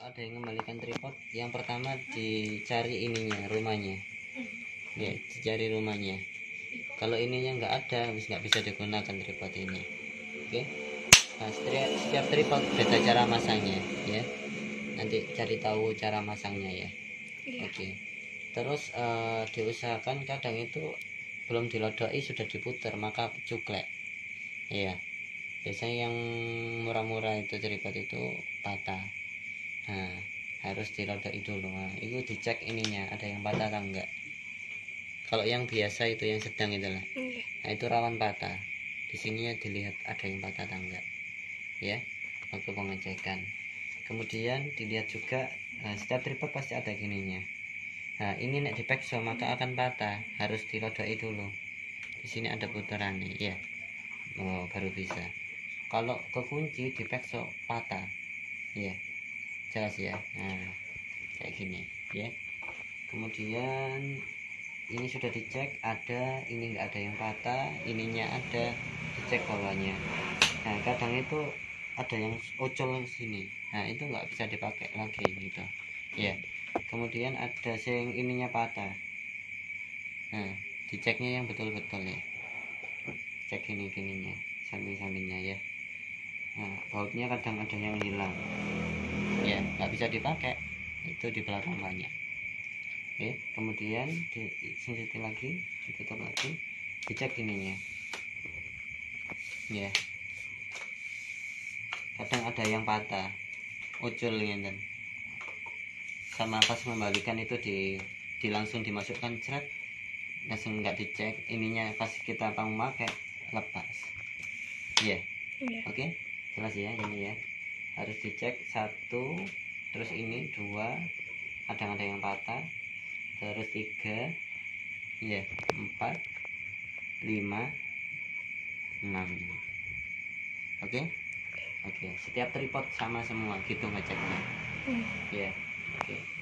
kalau ada yang kembalikan tripod? Yang pertama dicari ininya rumahnya. Ya dicari rumahnya. Kalau ininya nggak ada habis nggak bisa digunakan tripod ini. Oke? Nah, setiap, setiap tripod beda cara masangnya ya. Nanti cari tahu cara masangnya ya. Oke. Terus eh, diusahakan kadang itu belum dilodoi sudah diputar maka cuklek. Ya biasanya yang murah-murah itu tripod itu patah nah harus dilodoi dulu nah, itu dicek ininya ada yang patah atau enggak. Kalau yang biasa itu yang sedang itulah nah itu rawan patah. Di sininya dilihat ada yang patah atau enggak. Ya waktu pengecekan. Kemudian dilihat juga nah, setiap tripod pasti ada gininya. Nah ini nek dipekso maka akan patah. Harus dilodoi dulu di sini ada putarannya ya oh, baru bisa. Kalau kekunci dipekso patah ya jelas ya. Nah kayak gini ya. Kemudian ini sudah dicek ada ini enggak ada yang patah ininya ada dicek bawahnya. Nah kadang itu ada yang ocol sini. Nah itu nggak bisa dipakai lagi gitu ya. Kemudian ada yang ininya patah. Nah diceknya yang betul-betul ya. Cek ini gininya samping-sampingnya ya. Nah bautnya kadang ada yang hilang ya nggak bisa dipakai. Itu di belakang banyak. Oke kemudian di sini lagi ditutup lagi. Dicek ininya. Ya. Kadang ada yang patah. Ucul ngenten sama pas membalikan itu di, di langsung dimasukkan ceret langsung nggak dicek. Ininya pas kita mau pakai lepas. Ya. Iya. oke jelas ya ini ya harus dicek satu terus ini dua kadang ada yang patah terus tiga ya empat lima enam oke? Oke setiap tripod sama semua gitu ngeceknya. Hmm. ya oke. cara masangnya gini